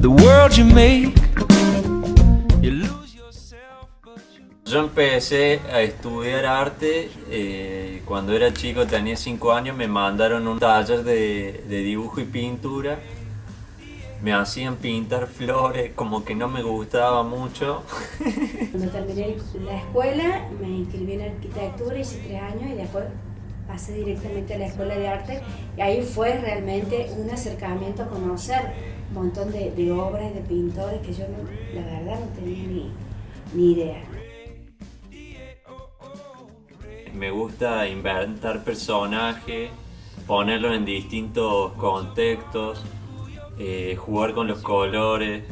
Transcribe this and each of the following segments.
the world you make. You lose yourself, but. Yo empecé a estudiar arte eh, cuando era chico, tenía 5 años, me mandaron un taller de, dibujo y pintura. Me hacían pintar flores, como que no me gustaba mucho. Cuando terminé la escuela, me inscribí en arquitectura, hice tres años y después pasé directamente a la escuela de arte. Y ahí fue realmente un acercamiento a conocer un montón de, de obras de pintores que yo, no- la verdad, no tenía ni, ni idea. Me gusta inventar personajes, ponerlos en distintos contextos, eh, jugar con los colores.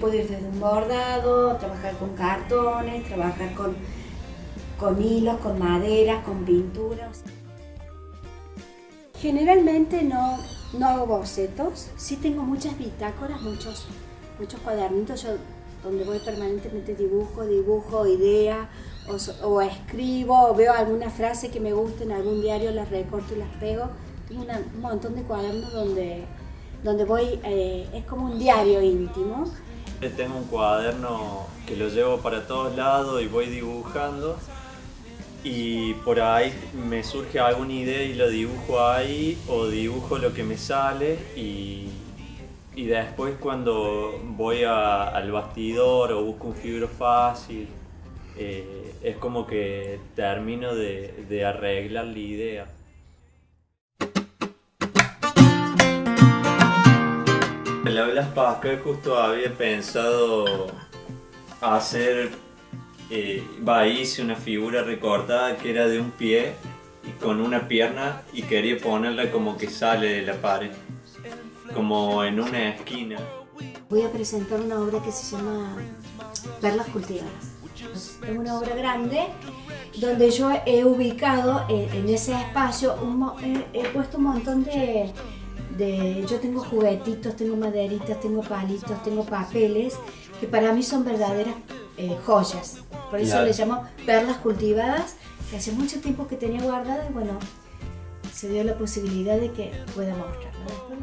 Pude ir desde un bordado, trabajar con cartones, trabajar con, con hilos, con madera, con pinturas. Generalmente no, no hago bocetos, sí tengo muchas bitácoras, muchos, muchos cuadernitos yo, donde voy permanentemente dibujo, dibujo, idea, o, o escribo, o veo alguna frase que me guste en algún diario, las recorto y las pego. Tengo un montón de cuadernos donde, donde voy, eh, es como un diario íntimo. Tengo un cuaderno que lo llevo para todos lados y voy dibujando. Y por ahí me surge alguna idea y lo dibujo ahí o dibujo lo que me sale y, y después cuando voy al bastidor o busco un fibro fácil, eh, es como que termino de, de arreglar la idea. La Blas Pascal justo había pensado hacer, eh, va, hice una figura recortada que era de un pie y con una pierna y quería ponerla como que sale de la pared, como en una esquina. Voy a presentar una obra que se llama Perlas cultivadas. Es una obra grande donde yo he ubicado en, en ese espacio, un he, he puesto un montón de, de- Yo tengo juguetitos, tengo maderitas, tengo palitos, tengo papeles, que para mí son verdaderas eh, joyas. Por eso Claro. le llamo perlas cultivadas, que hace mucho tiempo que tenía guardadas y bueno, se dio la posibilidad de que pueda mostrarlas. Después